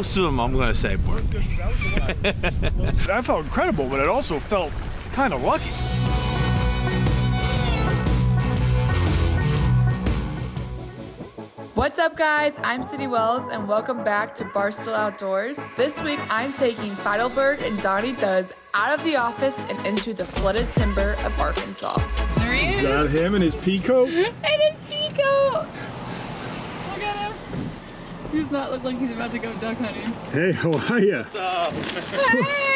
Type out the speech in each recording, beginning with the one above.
most of them I'm gonna say were good. I felt incredible, but it also felt kind of lucky. What's up, guys? I'm Sydnie Wells, and welcome back to Barstool Outdoors. This week, I'm taking Feitelberg and Donnie Does out of the office and into the flooded timber of Arkansas. There he Is is. that him and his peacoat? It is Pico. Look at him. He does not look like he's about to go duck hunting. Hey, how are you?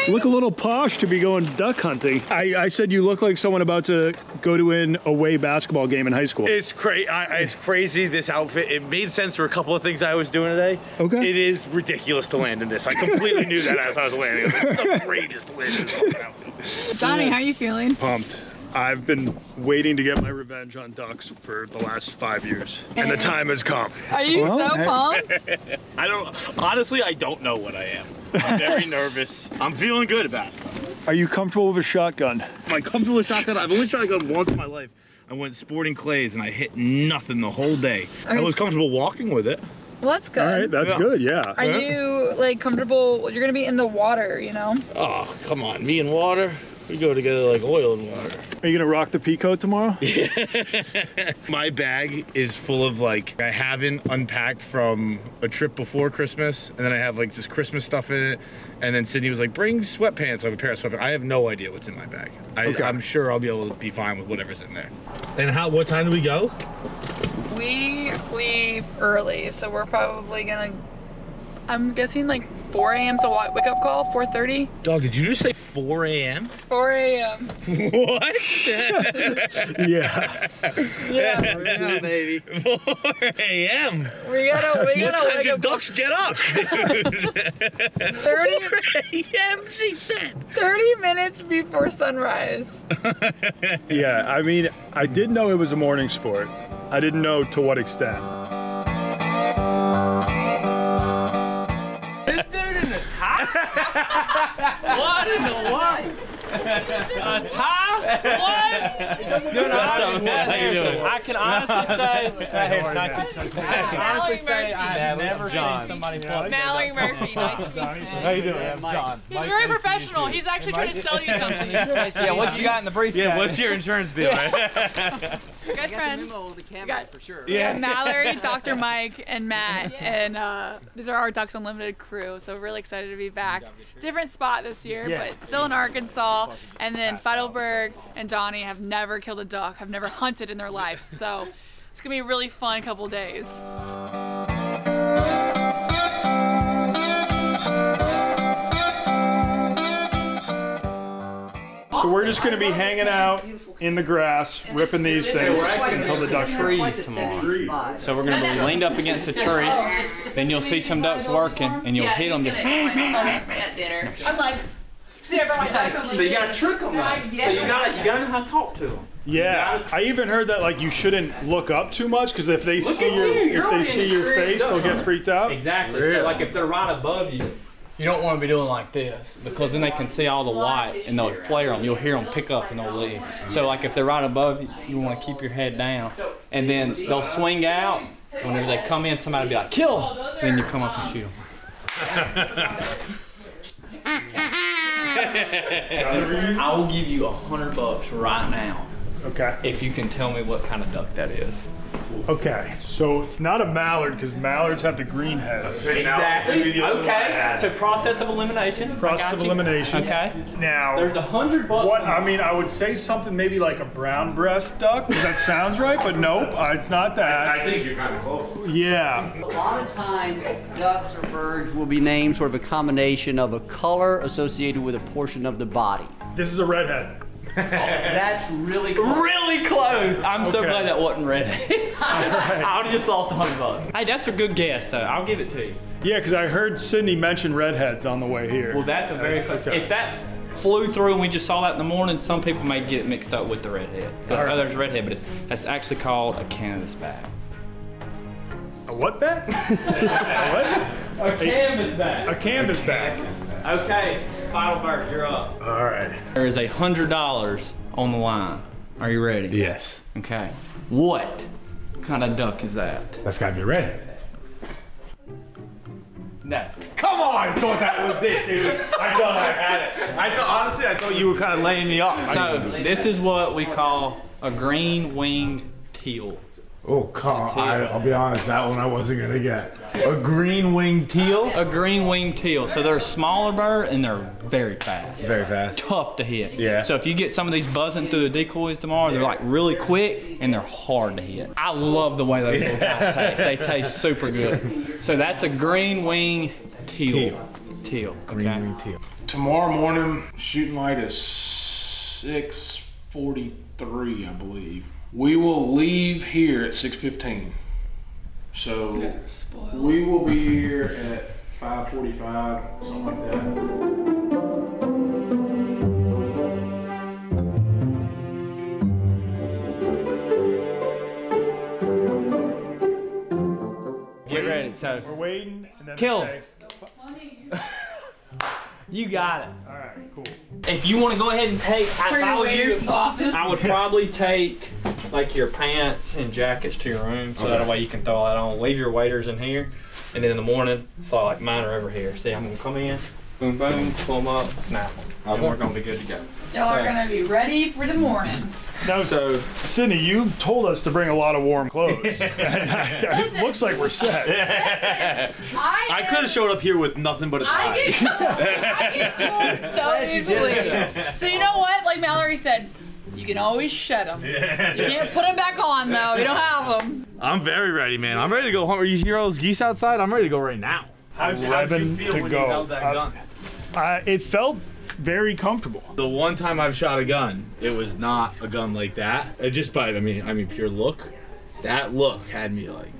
Look a little posh to be going duck hunting. I, I said you look like someone about to go to an away basketball game in high school. It's crazy. It's crazy. This outfit. It made sense for a couple of things I was doing today. Okay. It is ridiculous to land in this. I completely knew that as I was landing. It's outrageous to land in this outfit. Donnie, how are you feeling? Pumped. I've been waiting to get my revenge on ducks for the last five years, and the time has come. Are you Well, so hey. pumped? I don't. Honestly, I don't know what I am. I'm very nervous. I'm feeling good about it. Are you comfortable with a shotgun? Am I comfortable with a shotgun? I've only shot a gun once in my life. I went sporting clays and I hit nothing the whole day. I was comfortable walking with it. Well, that's good. All right, that's Yeah. good, yeah. Are you like comfortable? You're gonna be in the water, you know? Oh, come on. Me and water, we go together like oil and water. Are you gonna rock the peacoat tomorrow? My bag is full of like, I haven't unpacked from a trip before Christmas. And then I have like just Christmas stuff in it. And then Sydnie was like, bring sweatpants. So I have a pair of sweatpants. I have no idea what's in my bag. I, Okay. I'm sure I'll be able to be fine with whatever's in there. And how, what time do we go? We leave early, so we're probably gonna. I'm guessing like 4 a.m. 's a wa- wake up call. 4:30. Dog, did you just say 4 a.m.? 4 a.m. what? yeah. Yeah. Yeah, baby. 4 a.m. We gotta. We What gotta time wake up. ducks get up? 30, 4 a.m. She said. 30 minutes before sunrise. Yeah, I mean, I did know it was a morning sport. I didn't know to what extent. What in the world? A tie? What? Doing a I can honestly say, right here's nice. I can honestly say I have never seen somebody pluck. Mallory Murphy, nice to meet you. How you doing? John. He's very professional. He's actually trying to sell you something. Yeah, what you got in the briefcase? Yeah, what's your insurance deal, right? Good friends. We got, we got Mallory, Dr. Mike, and Matt, and uh, these are our Ducks Unlimited crew. So really excited to be back. Different spot this year, Yeah. but still in Arkansas. And then Feitelberg and Donnie have never killed a duck, have never hunted in their lives. So it's gonna be a really fun couple days. So we're just gonna be hanging out in the grass, ripping these things until the ducks trees tomorrow. So we're gonna be leaned up against a tree. Then you'll see some ducks working, and you'll hit them just. at dinner. I'm like, see everyone So you gotta trick them, though. So you gotta you gotta know how to talk to them. Yeah, I even heard that like you shouldn't look up too much because if they Look see your you, if they see your face, they'll get freaked out. Exactly. So like if they're right above you, you don't want to be doing like this because then they can see all the white and they'll flare them. You'll hear them pick up and they'll leave. So like if they're right above you, you want to keep your head down, and then they'll swing out. Whenever they come in, somebody will be like, "Kill!" Then you come up and shoot them. I will give you a hundred bucks right now Okay. if you can tell me what kind of duck that is. Okay. So it's not a mallard because mallards have the green heads. Exactly. Okay. So process of elimination. Process of elimination. Okay. Now. There's a hundred bucks. What I mean, I would say something maybe like a brown breast duck. 'cause That sounds right, but nope, uh, it's not that. I think you're kind of close. Yeah. A lot of times, ducks or birds will be named sort of a combination of a color associated with a portion of the body. This is a redhead. That's really close. Really close. I'm so glad that wasn't red. I would have just lost a hundred bucks. Hey, that's a good guess though. I'll give it to you. Yeah, because I heard Sydnie mention redheads on the way here. Well, that's a very close. Okay. If that flew through and we just saw that in the morning, some people may get it mixed up with the redhead. But All right. oh, there's redhead, but it's, that's actually called a canvasback. A what bat? a what? A canvasback. A canvasback. Okay, final bird, you're up. All right. There is a hundred dollars on the line. Are you ready? Yes. Okay. What kind of duck is that? That's got to be red. No. Come on, I thought that was it, dude. I thought I had it. I thought honestly, I thought you were kind of laying me off. So this is what we call a green winged teal. Oh, come on. I, I'll be honest, that one I wasn't gonna get. A green winged teal. A green winged teal. So they're a smaller bird and they're very fast. Very fast. Tough to hit. Yeah. So if you get some of these buzzing through the decoys tomorrow, they're like really quick and they're hard to hit. I love the way those little guys taste. They taste super good. So that's a green wing teal. Teal. Teal. Green okay. winged teal. Tomorrow morning, shooting light is 6:43, I believe. We will leave here at 6:15. So we will be here at 5:45, something like that. Get ready. So We're waiting, and then Kill. say, you got it. all right, cool. If you want to go ahead and take, if I was you, I would probably take like your pants and jackets to your room, so that way you can throw that on. Leave your waders in here, and then in the morning, so like mine are over here. See, I'm gonna come in, boom, boom, pull them up, snap them, and we're gonna be good to go. Y'all are gonna be ready for the morning. Now, So Sydnie, you told us to bring a lot of warm clothes. And it looks like we're set. I, I could have showed up here with nothing but a tie. I get cold. I get cold so easily. So you know what? Like Mallory said, you can always shed them. You can't put them back on though. You don't have them. I'm very ready, man. I'm ready to go home. Are you hear all those geese outside? I'm ready to go right now. How'd you- how'd you feel when you held that gun? Uh, it felt very comfortable. The one time I've shot a gun, it was not a gun like that. It just by I mean I mean pure look. That look had me like,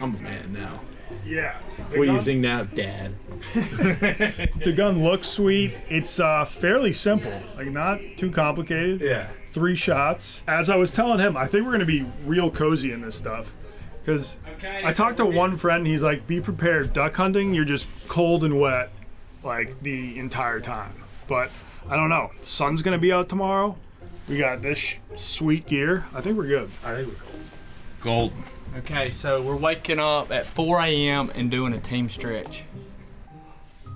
I'm a man now. Yeah. What do you think now, Dad? The gun looks sweet. It's uh, fairly simple, like not too complicated. Yeah. Three shots. As I was telling him, I think we're gonna be real cozy in this stuff. Because I talked to one friend, he's like, be prepared. Duck hunting, you're just cold and wet like the entire time. But I don't know. Sun's gonna be out tomorrow. We got this sh- sweet gear. I think we're good. I think we're gold. Golden. Okay, so we're waking up at 4 a.m. and doing a team stretch.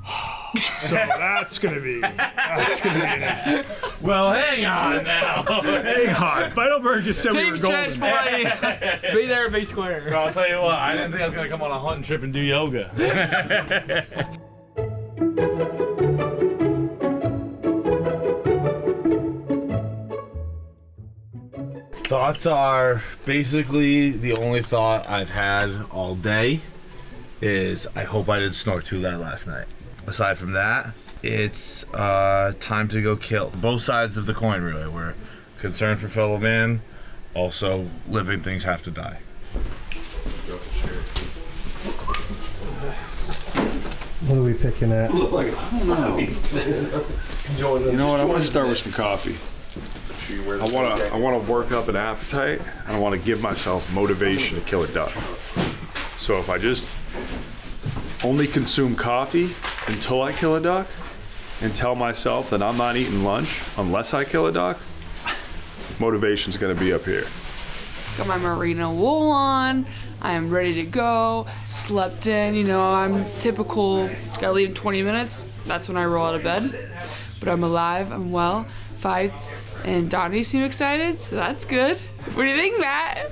So that's gonna be that's gonna be an Well, hang on now. Hang on. Feitelberg just said we Team were stretch 4 golden. a.m. be there, be square. I'll tell you what. I didn't think I was gonna come on a hunting trip and do yoga. Thoughts are basically the only thought I've had all day is I hope I didn't snort too loud last night. Aside from that, it's uh, time to go kill. Both sides of the coin, really. We're concerned for fellow man. Also, living things have to die. What are we picking at? Look like zombies. You know what? I want to start with some coffee. I want to I want to work up an appetite and I want to give myself motivation to kill a duck. So if I just only consume coffee until I kill a duck and tell myself that I'm not eating lunch unless I kill a duck, motivation's going to be up here. Got my merino wool on. I am ready to go. Slept in. You know, I'm typical. Gotta leave in 20 minutes. That's when I roll out of bed. But I'm alive. I'm well. Feits. And Donnie seem excited, so that's good. What do you think, Matt?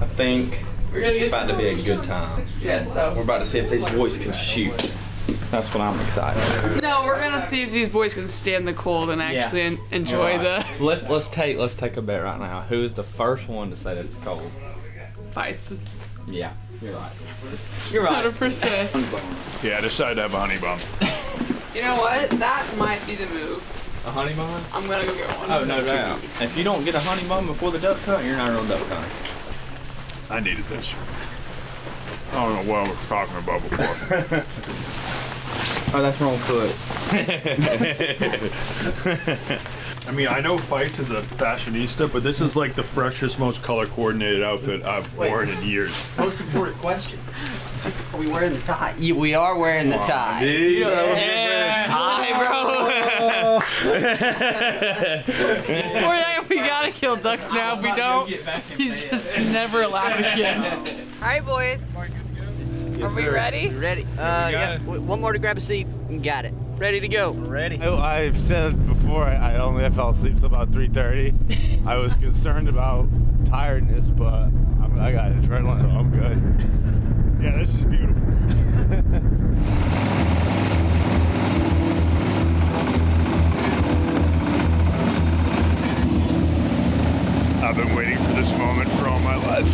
I think it's about to be a good time. Yes. So. We're about to see if these boys can shoot. That's what I'm excited. about. No, we're gonna see if these boys can stand the cold and actually en- enjoy Alright. the Let's let's take let's take a bet right now. Who is the first one to say that it's cold? Feits. Yeah, you're right. You're right. 100%. Yeah, I decided to have a honey bun. You know what? That might be the move. A honey bun? I'm gonna go get one. Oh no doubt. If you don't get a honey bun before the duck hunt, you're not a real duck hunter. I needed this. I don't know what I was talking about before. Oh, that's wrong foot. I mean, I know Feits is a fashionista, but this is like the freshest, most color coordinated outfit I've worn in years. Most important question. Are we wearing the tie? Yeah, we are wearing the tie. Hi, bro. Poor guy, we gotta kill ducks now. If we don't, he's just never allowed again. All right, boys. Are we ready? Ready? Uh, yeah. One more to grab a seat. You got it. Ready to go. Ready? I, I've said before, I, I only I fell asleep till about 3:30. I was concerned about tiredness, but I'm, I got adrenaline, so I'm good. Yeah, this is beautiful. I've been waiting for this moment for all my life.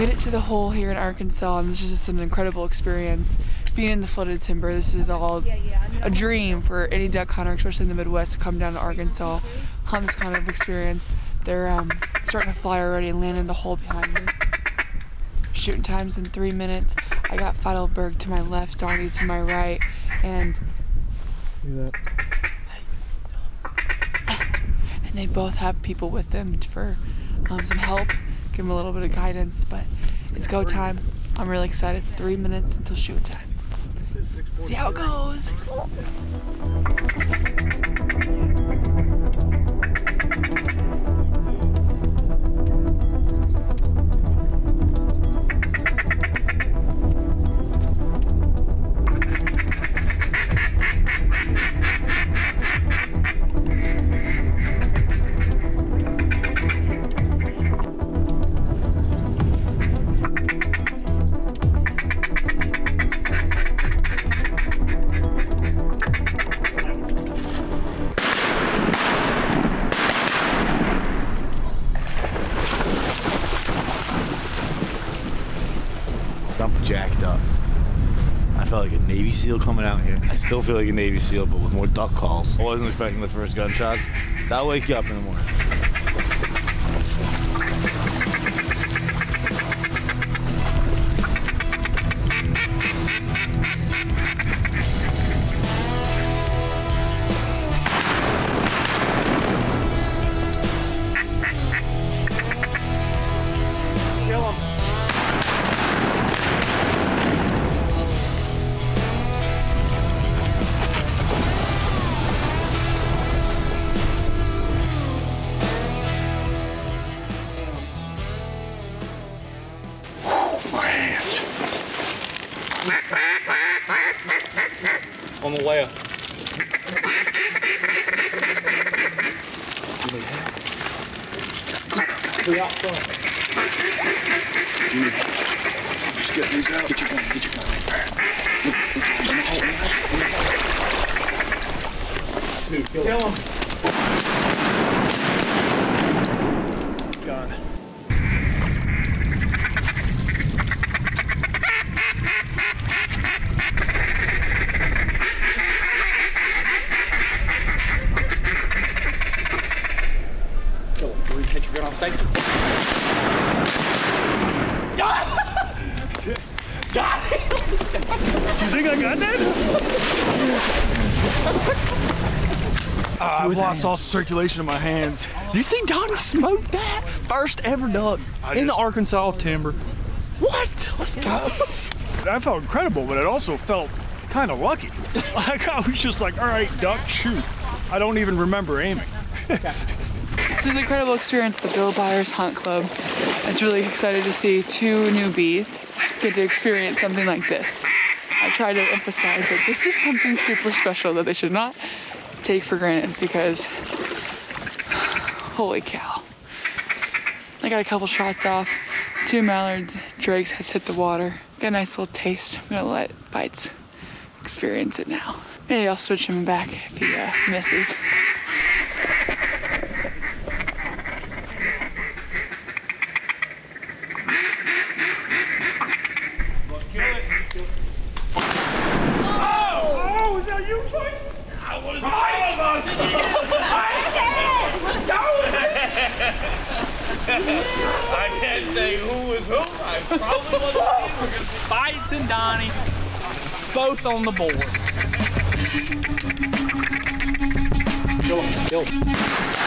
Made it to the hole here in Arkansas, and this is just an incredible experience. Being in the flooded timber, this is all a dream for any duck hunter, especially in the Midwest, to come down to Arkansas, hunt this kind of experience. They're um, starting to fly already and land in the hole behind me. Shooting times in three minutes. I got Feitelberg to my left, Donnie to my right, and Look at that. and they both have people with them for um, some help, give them a little bit of guidance. But it's go time. I'm really excited. Three minutes until shoot time. See how it goes. Navy SEAL coming out here. I still feel like a Navy SEAL, but with more duck calls. I wasn't expecting the first gunshots. That'll wake you up in the morning. I've lost all circulation in my hands. Do you see Donnie smoke that? First ever duck I in the Arkansas timber. What? Let's go. That felt incredible, but it also felt kind of lucky. Like I was just like, all right, duck, shoot. I don't even remember aiming. This is an incredible experience at the Bill Byers Hunt Club. It's really excited to see two newbies get to experience something like this. I try to emphasize that this is something super special that they should not take for granted because holy cow. I got a couple shots off. Two mallards, Drake's has hit the water. Got a nice little taste. I'm gonna let Feits experience it now. Maybe I'll switch him back if he uh, misses. Oh, is that you, Fight? I can't say who was who. I probably wasn't. Feits and Donnie, both on the board. Kill him. Kill him.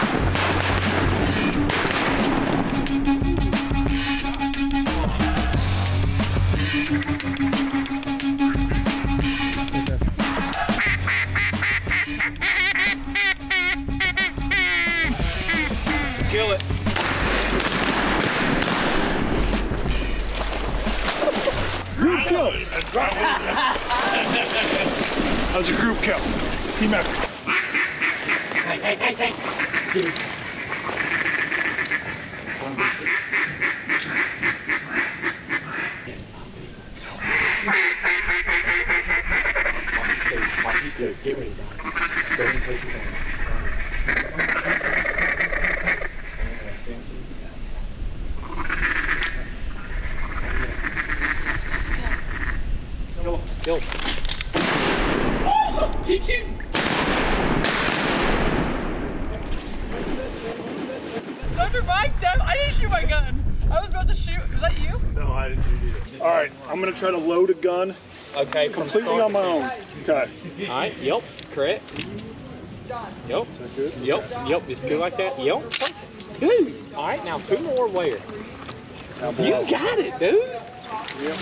Was a group kill. Team effort. Dr. Mike, damn, I didn't shoot my gun. I was about to shoot. Was that you? No, I didn't shoot either. All right, I'm gonna try to load a gun Okay, completely on my own. Okay. All right. Yep. Correct. Yep. Is that good? Yep. Yep. It's good like that. Yep. Perfect. Dude. All right. Now two more where? You got it, dude. Yep.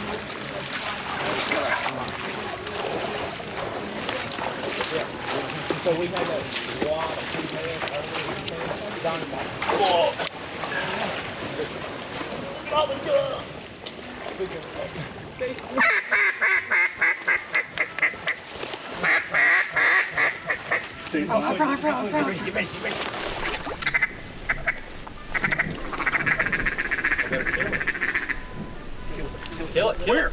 So we had a lot of females down in Stay behind. Kill it. Kill Where?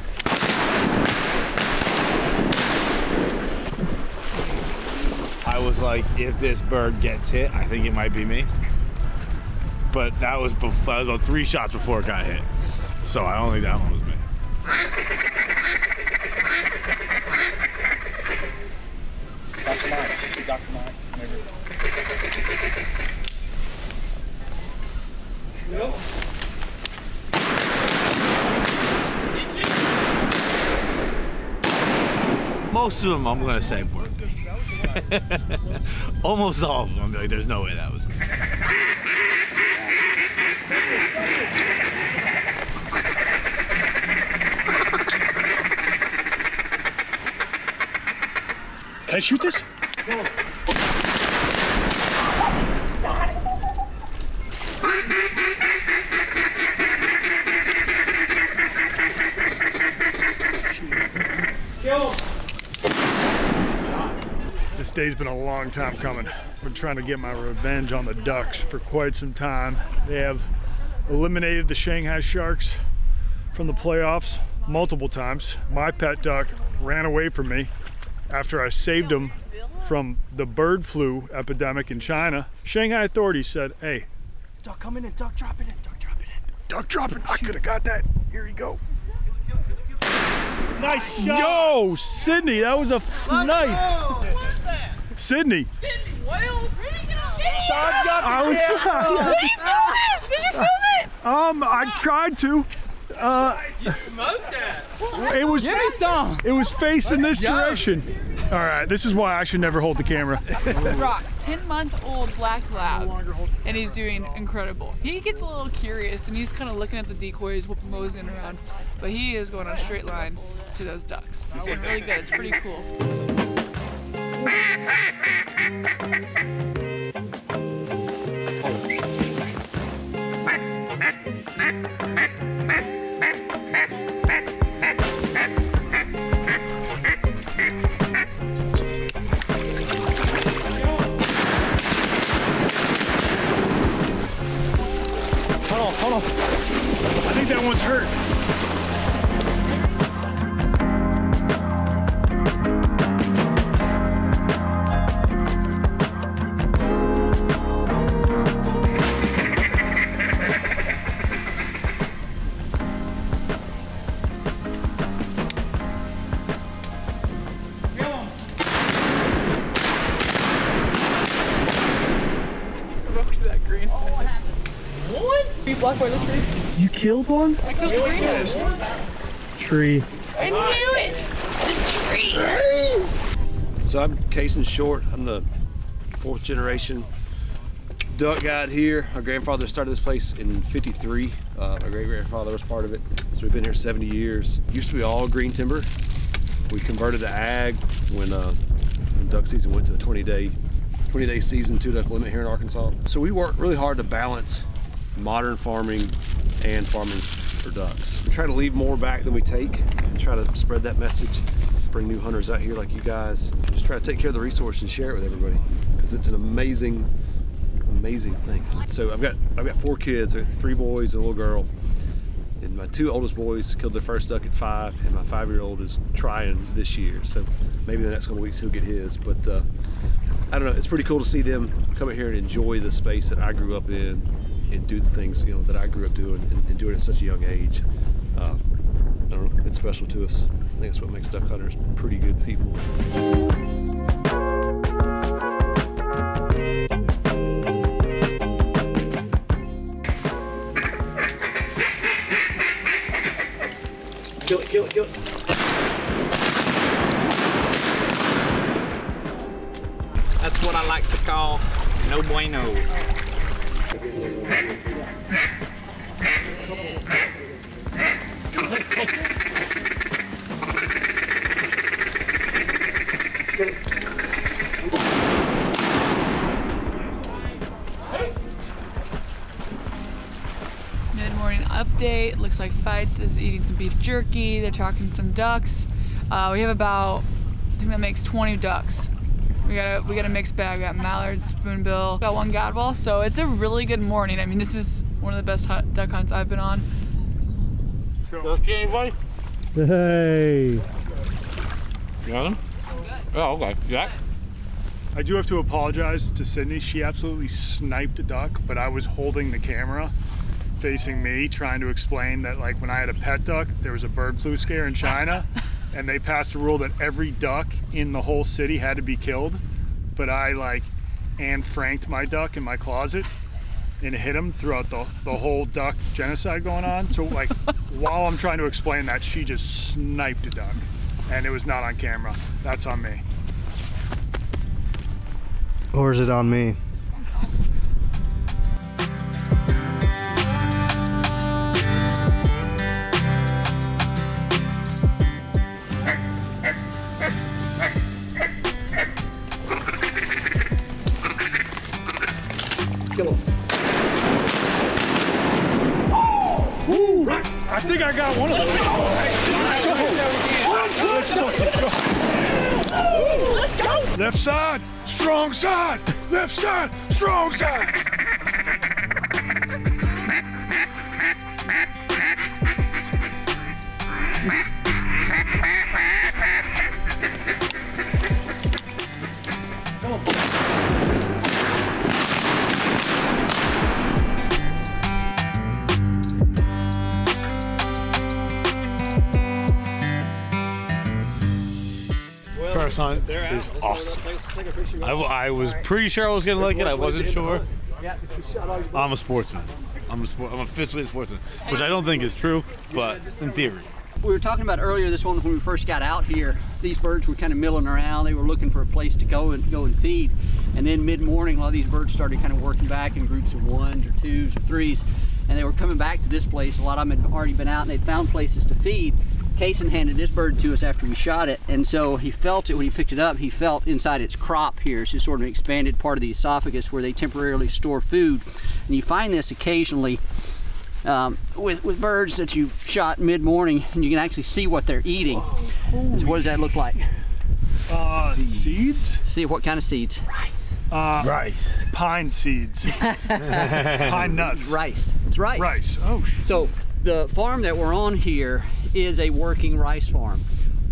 I was like, if this bird gets hit, I think it might be me. But that was before, about three shots before it got hit. So I don't think that one was me. Dr. Mike. Dr. Mike. Maybe. Most of them, I'm gonna say were. Almost all of them. I'm like, there's no way that was me. Can I shoot this? This day's been a long time coming. I've been trying to get my revenge on the Ducks for quite some time. They have eliminated the Shanghai Sharks from the playoffs multiple times. My pet duck ran away from me after I saved him from the bird flu epidemic in China. Shanghai authorities said, hey, duck coming in, duck dropping in, duck dropping in. Duck dropping, I could have got that. Here you go. Nice shot. Yo, Sydnie, that was a snipe. Sydnie. Sydnie Wells. Todd's got I was Did you film it? Did you film it? um I tried to. Uh Smoked that. it was some. it was facing this direction. All right, this is why I should never hold the camera. Rock, 10 month old black lab, and he's doing incredible. He gets a little curious and he's kind of looking at the decoys, whoop- moseying around, but he is going on a straight line to those ducks. He's doing really good. It's pretty cool. Ha ha ha ha ha! One? I killed the green. Tree. I knew it. The tree. So I'm Cason Short. I'm the fourth generation duck guide here. Our grandfather started this place in 53. Uh, my great grandfather was part of it. So we've been here 70 years. Used to be all green timber. We converted to ag when, uh, when duck season went to a 20 day 20 day season two duck limit here in Arkansas. So we worked really hard to balance modern farming and farming for ducks. We try to leave more back than we take and try to spread that message, bring new hunters out here like you guys. Just try to take care of the resource and share it with everybody because it's an amazing, amazing thing. So I've got I've got four kids, uh, three boys and a little girl. And my two oldest boys killed their first duck at five, and my five-year-old is trying this year. So maybe the next couple weeks he'll get his. But uh, I don't know. It's pretty cool to see them come in here and enjoy the space that I grew up in, and do the things you know that I grew up doing, and, and do it at such a young age. Uh, I don't know. It's special to us. I think that's what makes duck hunters pretty good people. Kill it, kill it, kill it. That's what I like to call no bueno. Looks like Feits is eating some beef jerky. They're talking some ducks. Uh, we have about, I think that makes 20 ducks. We got a we got a mixed bag. We got mallard, spoonbill, got one gadwall. So it's a really good morning. I mean, this is one of the best hunt, duck hunts I've been on. Okay, anybody? Hey. You got them? Oh, okay. Jack? I do have to apologize to Sydnie. She absolutely sniped a duck, but I was holding the camera facing me trying to explain that like when I had a pet duck, there was a bird flu scare in China and they passed a rule that every duck in the whole city had to be killed. But I like Anne Franked my duck in my closet and hit him throughout the, the whole duck genocide going on. So like while I'm trying to explain that, she just sniped a duck and it was not on camera. That's on me. Or is it on me? I, was pretty sure I was gonna like it. I wasn't sure. I'm a sportsman. I'm a sport. I'm officially a sportsman, which I don't think is true, but in theory. We were talking about earlier this one when we first got out here. These birds were kind of milling around. They were looking for a place to go and go and feed. And then mid-morning, a lot of these birds started kind of working back in groups of ones or twos or threes. And they were coming back to this place. A lot of them had already been out and they'd found places to feed. Kaysen handed this bird to us after we shot it. And so he felt it when he picked it up. He felt inside its crop here. It's just sort of an expanded part of the esophagus where they temporarily store food. And you find this occasionally um, with, with birds that you've shot mid-morning and you can actually see what they're eating. So what does that look like? Uh, seeds? See what kind of seeds? Uh, Rice. Pine seeds. pine nuts. Rice. It's rice. Rice. Oh, So the farm that we're on here is a working rice farm.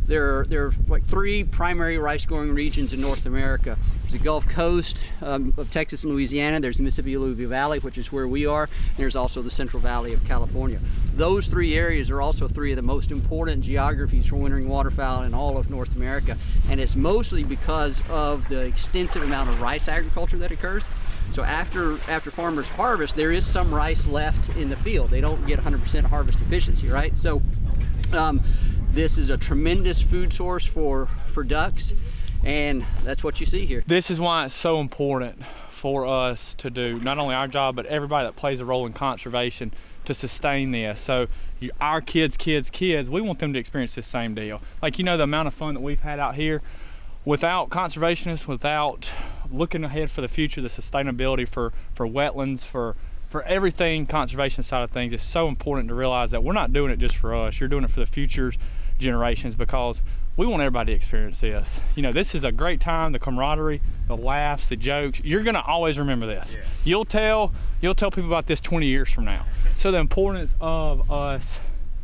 There are, there are like three primary rice growing regions in North America. There's the Gulf Coast um, of Texas and Louisiana. There's the Mississippi Alluvial Valley, which is where we are. And there's also the Central Valley of California. Those three areas are also three of the most important geographies for wintering waterfowl in all of North America. And it's mostly because of the extensive amount of rice agriculture that occurs. So after after farmers harvest, there is some rice left in the field. They don't get 100% harvest efficiency, right? So um, this is a tremendous food source for for ducks, and that's what you see here. This is why it's so important for us to do not only our job, but everybody that plays a role in conservation to sustain this. So you, our kids, kids, kids, we want them to experience this same deal. Like, you know, the amount of fun that we've had out here without conservationists, without looking ahead for the future, the sustainability for, for wetlands, for, for for everything conservation side of things, it's so important to realize that we're not doing it just for us. You're doing it for the futures generations because we want everybody to experience this. You know, this is a great time, the camaraderie, the laughs, the jokes. You're gonna always remember this. Yeah. You'll tell you'll tell people about this 20 years from now. So the importance of us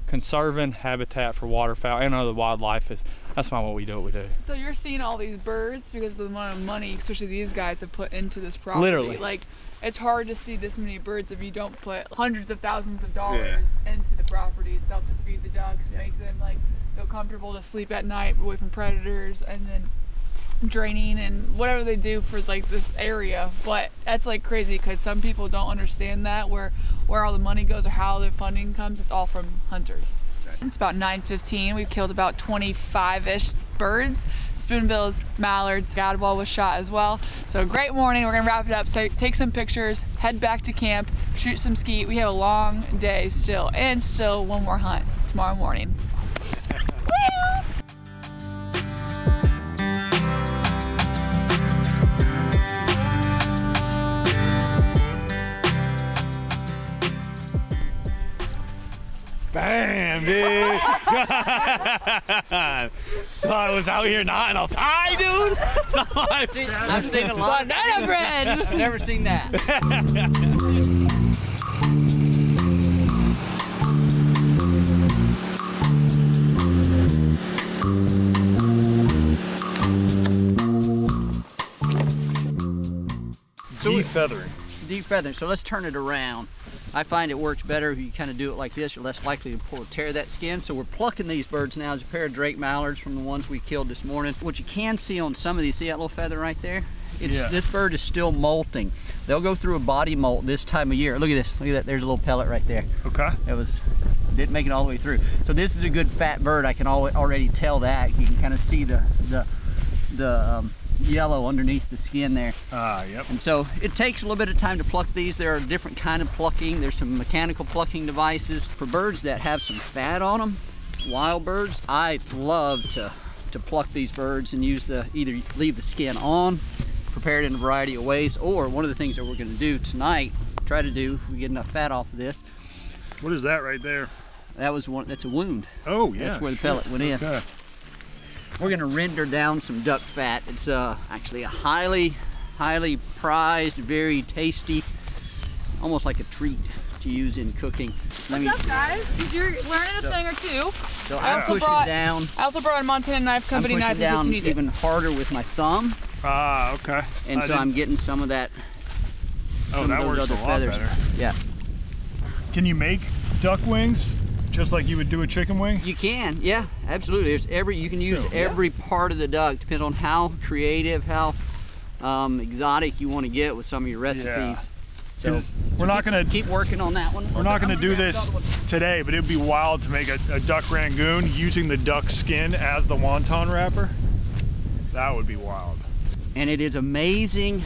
conserving habitat for waterfowl and other wildlife is that's why what we do what we do. So you're seeing all these birds because of the amount of money, especially these guys have put into this property. Literally. Like it's hard to see this many birds if you don't put hundreds of thousands of dollars yeah. into the property itself to feed the ducks, yeah. make them like feel comfortable to sleep at night away from predators and then draining and whatever they do for like this area but that's like crazy because some people don't understand that where where all the money goes or how the funding comes it's all from hunters it's about 9.15 we've killed about 25-ish birds. Spoonbills mallards gadwall was shot as well. So great morning. We're gonna wrap it up. So take some pictures head back to camp shoot some skeet. We have a long day still and still one more hunt tomorrow morning Bam, dude. Thought I was out here knotting all tie, dude. So I, I've seen a lot. Banana bread. I've never seen that. Defeathering. Defeathering. So let's turn it around. I find it works better if you kind of do it like this. You're less likely to pull tear that skin. So we're plucking these birds now. There's a pair of Drake mallards from the ones we killed this morning. What you can see on some of these, see that little feather right there? It's, yeah. This bird is still molting. They'll go through a body molt this time of year. Look at this. Look at that. There's a little pellet right there. Okay. It was didn't make it all the way through. So this is a good fat bird. I can already tell that. You can kind of see the the the um, yellow underneath the skin there. Ah, yep. And so it takes a little bit of time to pluck these. There are different kind of plucking. There's some mechanical plucking devices. For birds that have some fat on them, wild birds, I love to, to pluck these birds and use the, either leave the skin on, prepare it in a variety of ways, or one of the things that we're gonna do tonight, try to do, if we get enough fat off of this. What is that right there? That was one, that's a wound. Oh, yeah. That's where the pellet went in. Okay. We're gonna render down some duck fat. It's uh, actually a highly, highly prized, very tasty, almost like a treat to use in cooking. Let What's me, up, guys? You're learning a so, thing or two. So I, I also brought, down. I also brought a Montana Knife Company knife I'm knife down even it. harder with my thumb. Ah, okay. And I so didn't... I'm getting some of that. Oh, some oh, that of those works other a lot feathers. better. Yeah. Can you make duck wings just like you would do a chicken wing? You can, yeah, absolutely. There's every you can use so, every yeah. part of the duck. Depends on how creative, how um, exotic you want to get with some of your recipes. Yeah. So, we're not gonna keep working on that one. We're not gonna do this today, but it'd be wild to make a, a duck rangoon using the duck skin as the wonton wrapper. That would be wild. And it is amazing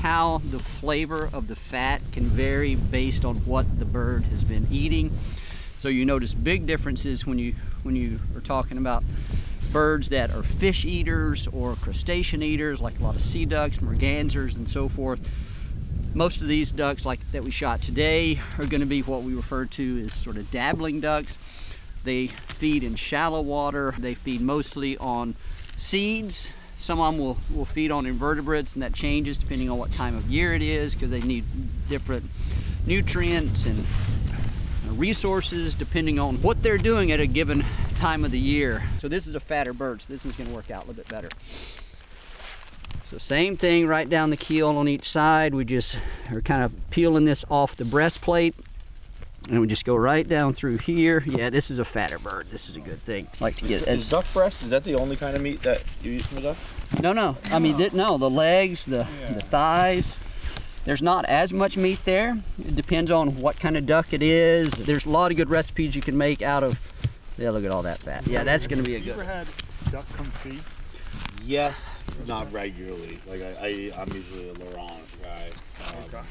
how the flavor of the fat can vary based on what the bird has been eating. So you notice big differences when you when you are talking about birds that are fish eaters or crustacean eaters, like a lot of sea ducks, mergansers, and so forth. Most of these ducks, like that we shot today, are going to be what we refer to as sort of dabbling ducks. They feed in shallow water. They feed mostly on seeds. Some of them will, will feed on invertebrates, and that changes depending on what time of year it is because they need different nutrients and Uh, resources depending on what they're doing at a given time of the year. So this is a fatter bird, so this one's gonna work out a little bit better. So same thing right down the keel on each side. We just are kind of peeling this off the breastplate and we just go right down through here. Yeah, this is a fatter bird. This is a good thing. Like to get is, duck breast. Is that the only kind of meat that you use from a duck? No, no. I mean, oh. no. The legs, the yeah. the thighs, there's not as much meat there. It depends on what kind of duck it is. There's a lot of good recipes you can make out of, yeah, look at all that fat. Yeah, that's gonna be a good. You ever had duck confit? Yes, not regularly. Like I, I am usually a Laurent guy. Um, okay.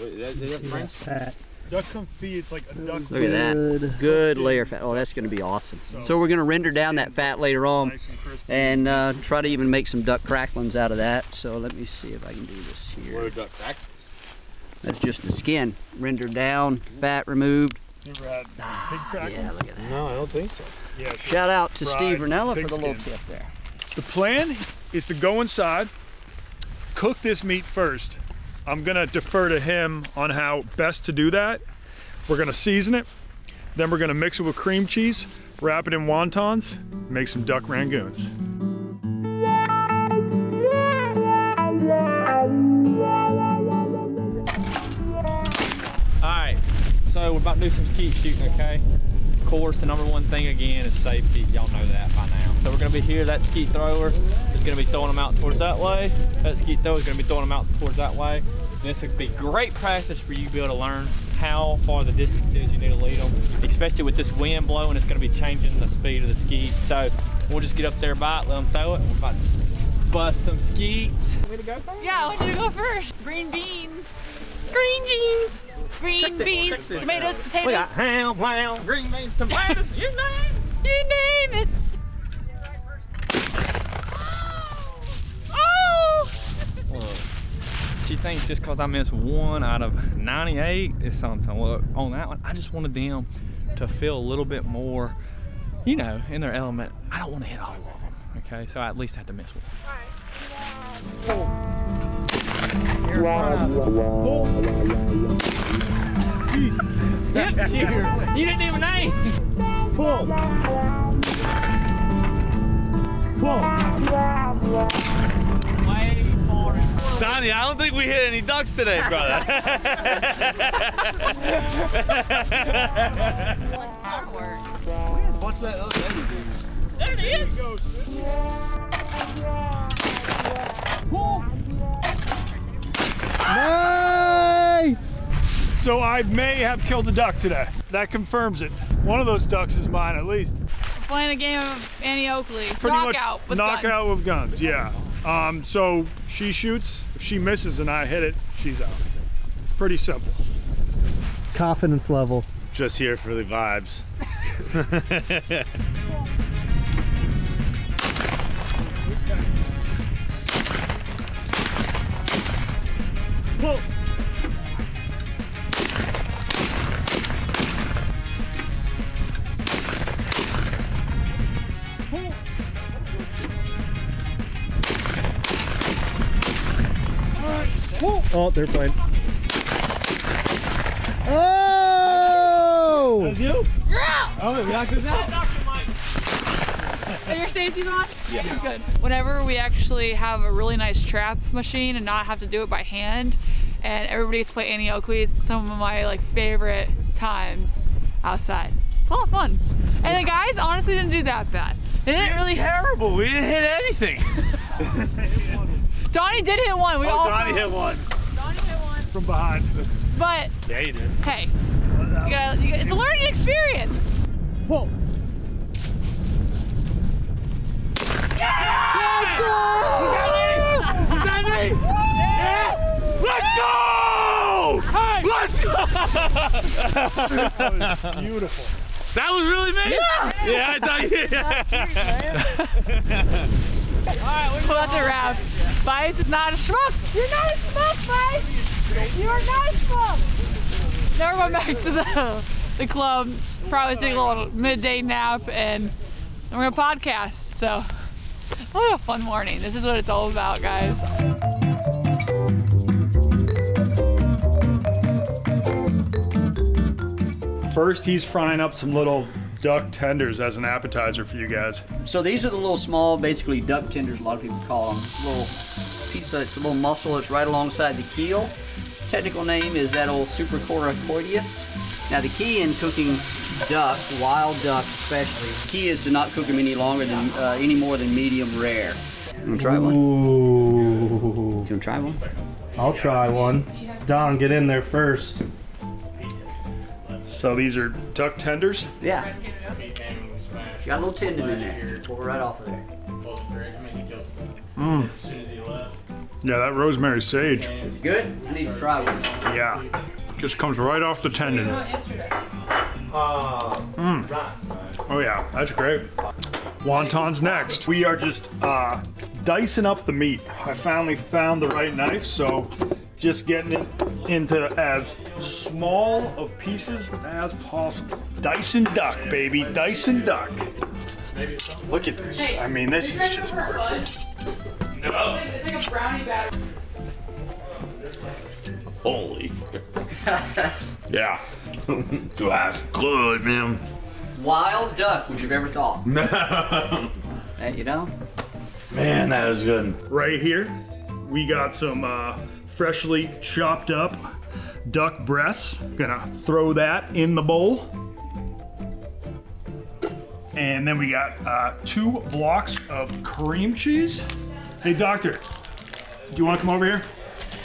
Wait, is that, is that French? Fat. Duck confit, it's like a duck. Look at that. Good layer fat. Oh, that's going to be awesome. So we're going to render down that fat later on and uh, try to even make some duck cracklings out of that. So let me see if I can do this here. What are duck cracklings? That's just the skin rendered down, fat removed. Never had pig crackles? Yeah, look at that. No, I don't think so. Yeah, Shout out to Steve Ranella for the little tip there. The plan is to go inside, cook this meat first. I'm gonna defer to him on how best to do that. We're gonna season it, then we're gonna mix it with cream cheese, wrap it in wontons, make some duck rangoons. Alright, so we're about to do some skeet shooting, okay? Of course, the number one thing again is safety. Y'all know that by now. So we're gonna be here, that skeet thrower is gonna be throwing them out towards that way. That skeet thrower is gonna be throwing them out towards that way. And this would be great practice for you to be able to learn how far the distance is you need to lead them, especially with this wind blowing, it's gonna be changing the speed of the skeet. So we'll just get up there, bite, let them throw it. We're about to bust some skeets. Want me to go first? Yeah, I want you to go first. Green beans. Green jeans. Green beans. tomatoes, potatoes. We got ham, lamb, green beans, tomatoes, you name it. You name it. Oh! Look, she thinks just because I missed one out of 98 is something. Look, on that one, I just wanted them to feel a little bit more, you know, in their element. I don't want to hit all of them, okay? So I at least had to miss one. Here in front of it. Pull. Yep, sure. You didn't even aim. Pull. Way far. Donnie, I don't think we hit any ducks today, brother. Watch that other end, dude. There it is. Nice! So I may have killed a duck today. That confirms it. One of those ducks is mine at least. We're playing a game of Annie Oakley. Pretty Knockout much with knockout guns. with guns, yeah. Um, so she shoots, if she misses and I hit it, she's out. Pretty simple. Confidence level. Just here for the vibes. Oh, they're playing. Oh! you? You're out. Oh, we knocked this out. Are your safeties on? Yeah. Good. Whenever we actually have a really nice trap machine and not have to do it by hand, and everybody gets to play Annie Oakley, it's some of my like favorite times outside. It's a lot of fun. And the guys honestly didn't do that bad. They didn't really. Terrible. We didn't hit anything. Donnie did hit one. We Oh, all. Donnie hit one. Donnie hit one. From behind. But Yeah, you did. hey, you gotta, you gotta, it's a learning experience. Pull. Let's go! Let's go! That was Beautiful. That was really me? Yeah, yeah I thought you. Yeah. Alright, we pull out the wrap. Feits is not a schmuck. You're not a schmuck, Feits. You're nice a schmuck. Now we're going back to the, the club. Probably take a little midday nap and we're gonna podcast. So we'll a fun morning. This is what it's all about, guys. First, he's frying up some little duck tenders as an appetizer for you guys. So these are the little small, basically duck tenders, a lot of people call them. Little piece It's a little muscle that's right alongside the keel. Technical name is that old Supracora coideus. Now the key in cooking duck, wild duck especially, the key is to not cook them any longer than, uh, any more than medium rare. You wanna try one? Ooh. You wanna try one? I'll try one. Don, get in there first. So these are duck tenders. Yeah. Got a little tendon in there. Pull it right off of there. Mm. Yeah, that rosemary sage. It's good? I need to try one. Yeah. Just comes right off the tendon. Mm. Oh yeah, that's great. Wontons next. We are just uh, dicing up the meat. I finally found the right knife, so just getting it into as small of pieces as possible. Dyson duck, baby, Dyson duck. Look at this. I mean, this is just perfect. It's like a brownie batter. Holy. yeah. That's good, man. Wild duck, would you have ever thought? Hey, you know? Man, that is good. Right here, we got some uh, freshly chopped up duck breasts. Gonna throw that in the bowl. And then we got uh, two blocks of cream cheese. Hey, doctor, do you want to come over here?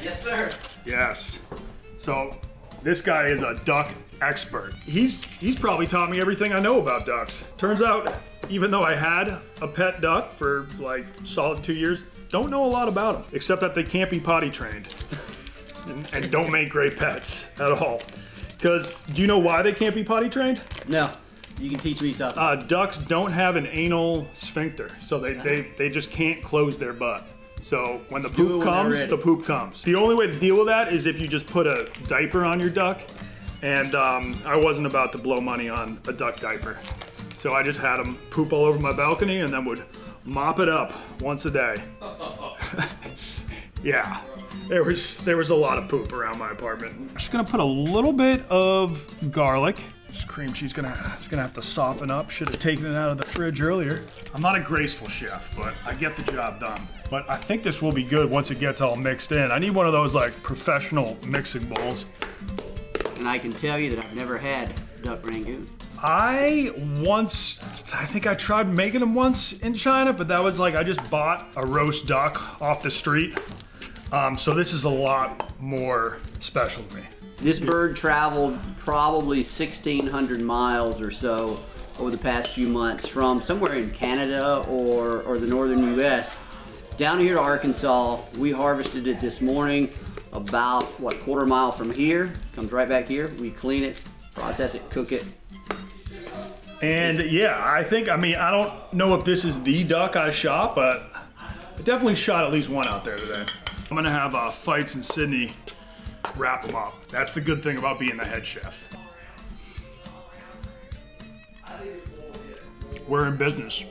Yes, sir. Yes. So this guy is a duck expert. He's he's probably taught me everything I know about ducks. Turns out, even though I had a pet duck for like solid two years, don't know a lot about them except that they can't be potty trained and, and don't make great pets at all. Because do you know why they can't be potty trained? No. You can teach me something. Uh, ducks don't have an anal sphincter, so they, they, they just can't close their butt. So when the Just do poop when comes, the poop comes. The only way to deal with that is if you just put a diaper on your duck. And um, I wasn't about to blow money on a duck diaper. So I just had them poop all over my balcony and then would mop it up once a day. yeah, there was there was a lot of poop around my apartment. I'm just gonna put a little bit of garlic. This cream cheese gonna it's gonna have to soften up. Should have taken it out of the fridge earlier. I'm not a graceful chef, but I get the job done. But I think this will be good once it gets all mixed in. I need one of those like professional mixing bowls. And I can tell you that I've never had duck rangoon. I once, I think I tried making them once in China, but that was like I just bought a roast duck off the street. Um, so this is a lot more special to me. This bird traveled probably 1,600 miles or so over the past few months from somewhere in Canada or, or the northern U.S. down here to Arkansas. We harvested it this morning about, what, quarter mile from here. Comes right back here. We clean it, process it, cook it. And yeah, I think, I mean, I don't know if this is the duck I shot, but I definitely shot at least one out there today. I'm gonna have uh, Feits in Sydnie wrap them up. That's the good thing about being the head chef. We're in business.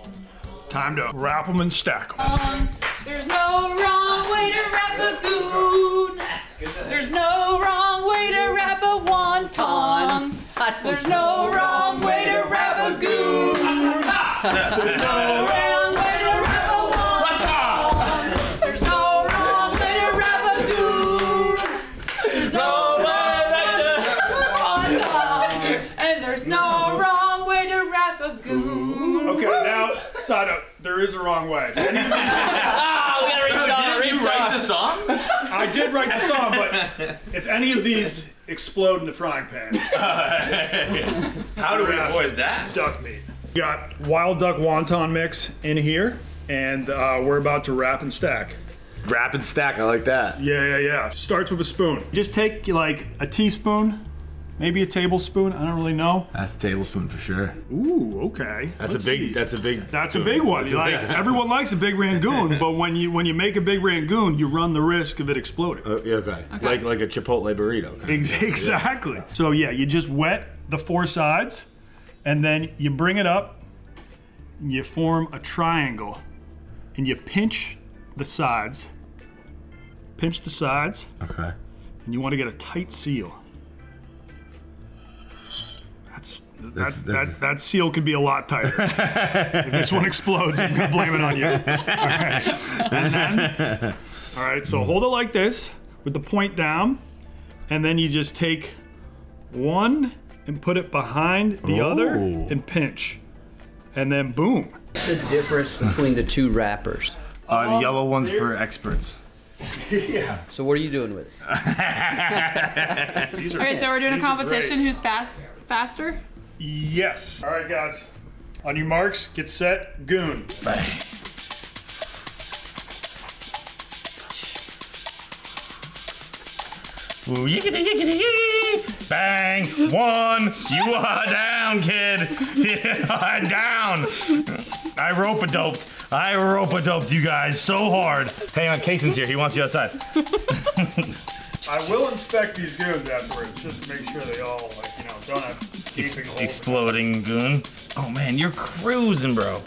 Time to wrap them and stack them. Um, there's no wrong way to wrap a goon. There's no wrong way to wrap a wonton. There's no wrong way to wrap a goon. There's no is a wrong way. If any of these- Ah, we gotta read the song, the song. song? I did write the song, but if any of these explode in the frying pan, How do we avoid that? Duck meat. We got wild duck wonton mix in here, and uh, we're about to wrap and stack. Wrap and stack, I like that. Yeah, yeah, yeah. Starts with a spoon. Just take like a teaspoon, maybe a tablespoon. I don't really know. That's a tablespoon for sure. Ooh, okay. That's Let's a big. see. That's a big. That's a big one. You like everyone likes a big rangoon, but when you when you make a big rangoon, you run the risk of it exploding. Uh, yeah, okay. Like like a Chipotle burrito. kind of. Exactly. So yeah, you just wet the four sides, and then you bring it up. And you form a triangle, and you pinch the sides. Pinch the sides, Okay. and you want to get a tight seal. That's that's that that seal could be a lot tighter. if this one explodes, I'm gonna blame it on you. All right. And then, all right. So hold it like this with the point down, and then you just take one and put it behind the other and pinch, and then boom. What's the difference between the two wrappers? Uh, the yellow one's for experts. yeah. So what are you doing with it? These are, Okay, so we're doing a these are great. competition. Who's fast, faster? Yes. All right, guys. On your marks, get set, goon. Bang. Ooh, yickety, yickety, yee. Bang! One! You are down, kid! You are down! I rope a doped. I rope a doped you guys so hard. Hang on, Cason's here. He wants you outside. I will inspect these goons afterwards just to make sure they all, like, you know, don't have holes. Exploding goon. Oh man, you're cruising, bro.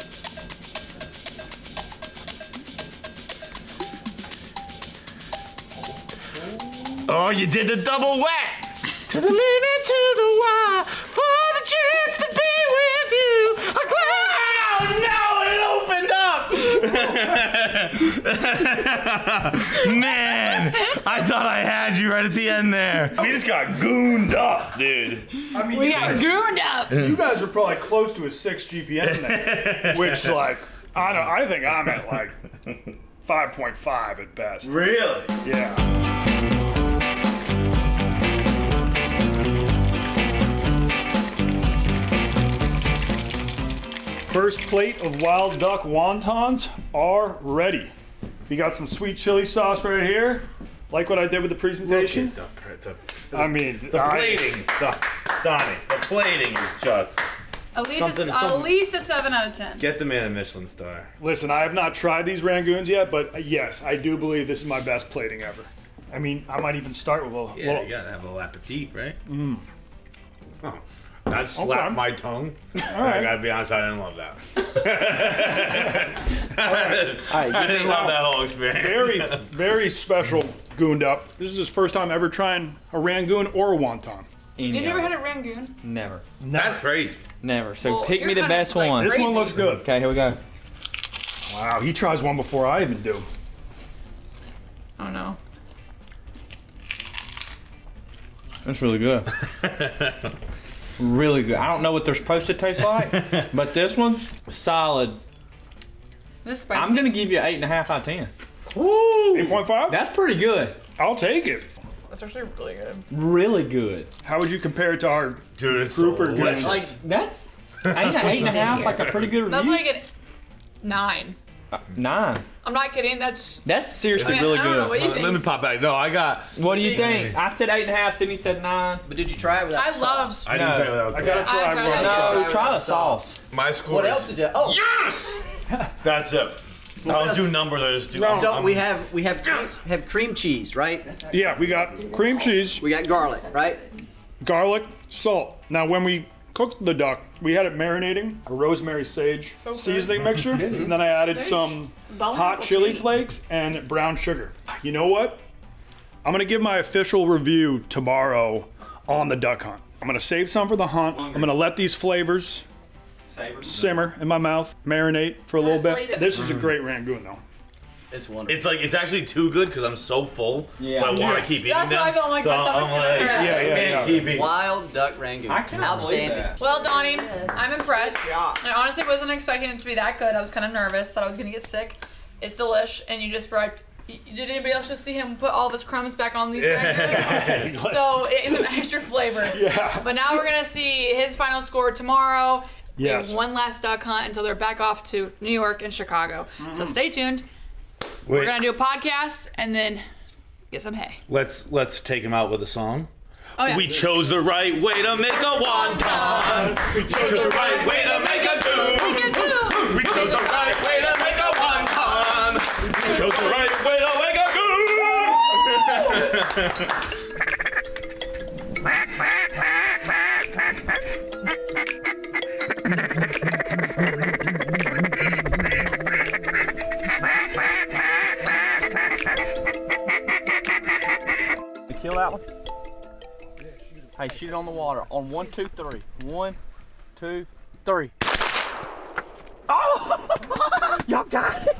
Oh, you did the double whack! To the limit, to the wire, for the chance to be with you. A cloud. Oh no, it opened up. Man, I thought I had you right at the end there. We just got gooned up, dude. I mean, We got guys- gooned up. You guys are probably close to a six GPM there, which like I don't. I think I'm at like 5.5 at best. Really? Yeah. First plate of wild duck wontons are ready. We got some sweet chili sauce right here. Like what I did with the presentation. I mean, The I- plating, Don- Donnie, the plating is just. At least, Something- a, at least a seven out of ten. Get the man a Michelin star. Listen, I have not tried these Rangoons yet, but yes, I do believe this is my best plating ever. I mean, I might even start with a little. Yeah, you gotta have a little appetit, right? Mm. That slapped Okay. my tongue. All right. I gotta be honest, I didn't love that. All right. I didn't love that whole experience. Very, very special gooned up. This is his first time ever trying a Rangoon or a wonton. You never had a Rangoon? Never. That's crazy. Never. So Well, pick me the best like, one. This one looks good. Okay, here we go. Wow, he tries one before I even do. Oh no. That's really good. really good. I don't know what they're supposed to taste like, but this one, solid. This spicy. I'm gonna give you eight and a half out of ten. Woo! 8.5? That's pretty good. I'll take it. That's actually really good. Really good. How would you compare it to our Dude, it's grouper delicious. goons? Like that's eight, eight and a half, like a pretty good review. That's like a nine. Uh, nine. I'm not kidding. That's That's seriously I mean, really I don't know, good. what Let me pop back. No, I got. What do you See- think? I said eight and a half. Sydnie said nine. But did you try it without I sauce? love. I didn't No. say without I gotta sauce. I try tried one. that. No, Try try the without sauce. My score What is- else is it? Oh, Yes! That's it. I don't do numbers, I just do. No. so I'm- we have we have have cream cheese, right? Yeah, we got cream cheese, We got garlic, right? garlic, salt. Now, when we cooked the duck, we had it marinating a rosemary sage seasoning mixture, and mm-hmm. then I added some hot chili flakes and brown sugar. You know what? I'm gonna give my official review tomorrow on the duck hunt. I'm gonna save some for the hunt. I'm gonna let these flavors simmer in my mouth, marinate for a little bit. This is a great Rangoon though. It's wonderful. It's like it's actually too good because I'm so full. Yeah. But I want Yeah. to keep eating That's them. why I feel like so my stomach's I'm gonna like, hurt. Yeah, yeah, I can't yeah. keep eating. Wild duck rangoon. I cannot Outstanding. believe that. Well, Donnie, I'm impressed. Yeah. I honestly wasn't expecting it to be that good. I was kind of nervous. Thought I was gonna get sick. It's delish, and you just brought. Did anybody else just see him put all of his crumbs back on these Rangoons? so it's some extra flavor. Yeah. But now we're gonna see his final score tomorrow. Yes. one last duck hunt until they're back off to New York and Chicago. So mm-hmm. stay tuned. We're gonna do a podcast and then get some hay. let's let's take him out with a song. Oh yeah. We chose the right way to make a wonton. We chose the right way to make a goon. We chose the right way to make a wonton. We chose the right way to make a goon. Hey, shoot it on the water. On one, two, three. One, two, three. Oh! Y'all got it.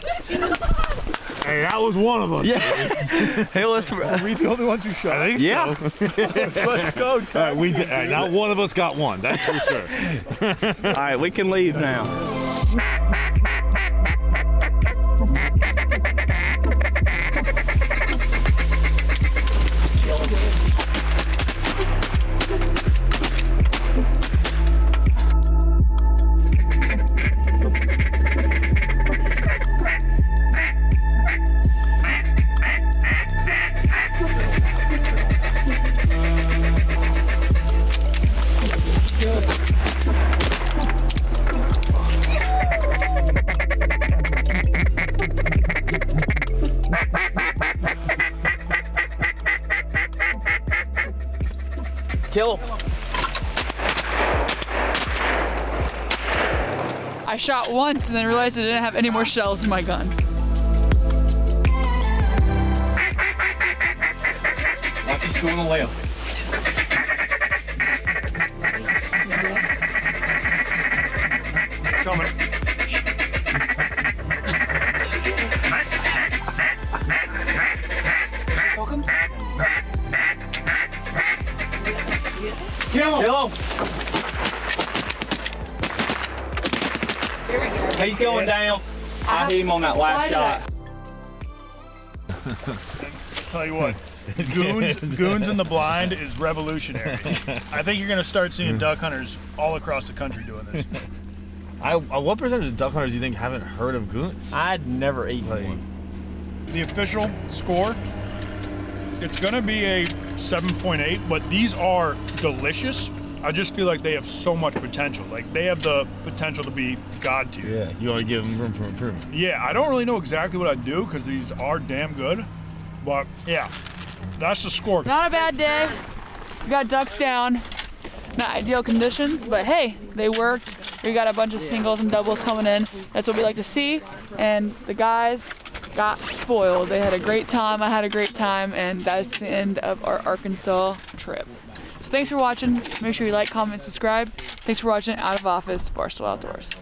Hey, that was one of us. Yeah. hey, let's. Are we the only ones who shot? I think Yeah. so. Let's go, All right, we did, all right, not one of us got one. That's for sure. All right, we can leave now. Then realized I didn't have any more shells in my gun. Watch his two on the left. Coming. Welcome. Kill him. Kill him. He's going down. I hit him on that last shot. Tell you what, goons, goons in the blind is revolutionary. I think you're gonna start seeing duck hunters all across the country doing this. I, uh, what percentage of duck hunters do you think haven't heard of goons? I'd never eaten one. The official score, it's gonna be a 7.8, but these are delicious. I just feel like they have so much potential. Like they have the potential to be god tier. Yeah, you want to give them room for improvement. Yeah, I don't really know exactly what I do because these are damn good, but yeah, that's the score. Not a bad day. We got ducks down. Not ideal conditions, but hey, they worked. We got a bunch of singles and doubles coming in. That's what we like to see. And the guys got spoiled. They had a great time. I had a great time. And that's the end of our Arkansas trip. So thanks for watching. Make sure you like, comment, subscribe. Thanks for watching Out of Office Barstool Outdoors.